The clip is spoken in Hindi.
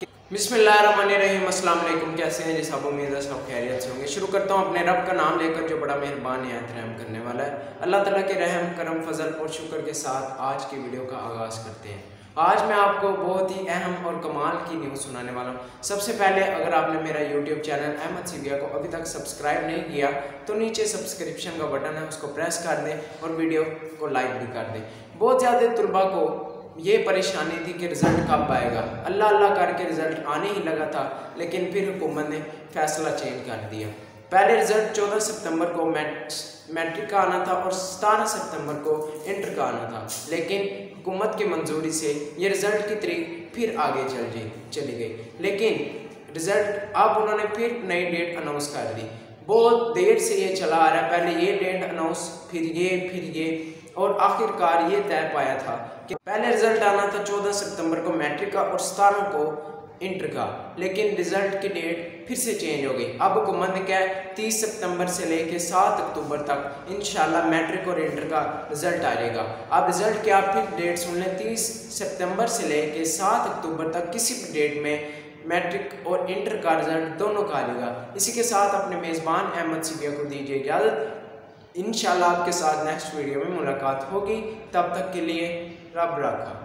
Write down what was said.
अस्सलाम कैसे हैं जी सब? उम्मीद है सब खैरियत से होंगे। शुरू करता हूँ अपने रब का नाम लेकर, जो बड़ा मेहरबान है रहम करने वाला है। अल्लाह ताला के रहम, करम, फजल और शुक्र के साथ आज की वीडियो का आगाज़ करते हैं। आज मैं आपको बहुत ही अहम और कमाल की न्यूज़ सुनाने वाला हूँ। सबसे पहले, अगर आपने मेरा यूट्यूब चैनल अहमद सीबिया को अभी तक सब्सक्राइब नहीं किया तो नीचे सब्सक्रिप्शन का बटन है, उसको प्रेस कर दें और वीडियो को लाइक भी कर दें। बहुत ज़्यादा तलबा को ये परेशानी थी कि रिज़ल्ट कब आएगा। अल्लाह अल्लाह करके रिज़ल्ट आने ही लगा था, लेकिन फिर हुकूमत ने फैसला चेंज कर दिया। पहले रिज़ल्ट 14 सितंबर को मैट्रिक का आना था और सतारह सितंबर को इंटर का आना था। लेकिन हुकूमत की मंजूरी से ये रिज़ल्ट की तरीक फिर आगे चल चली गई। लेकिन रिज़ल्ट अब उन्होंने फिर नई डेट अनाउंस कर दी। बहुत देर से ये चला आ रहा है। पहले ये डेट अनाउंस फिर ये फिर ये। और आखिरकार ये तय पाया था कि पहले रिज़ल्ट आना था चौदह सितंबर को मैट्रिक का और सतारह को इंटर का। लेकिन रिज़ल्ट की डेट फिर से चेंज हो गई। अब हुकूमत ने क्या तीस सितंबर से लेके सात अक्टूबर तक इंशाल्लाह मैट्रिक और इंटर का रिज़ल्ट आ जाएगा। अब रिज़ल्ट की आप फिर डेट सुन लें। तीस सितंबर से लेके सात अक्टूबर तक किसी भी डेट में मैट्रिक और इंटर का रिज़ल्ट दोनों का आएगा। इसी के साथ अपने मेज़बान अहमद सिबिया को दीजिए इजाज़त। इन आपके साथ नेक्स्ट वीडियो में मुलाकात होगी। तब तक के लिए रब रखा।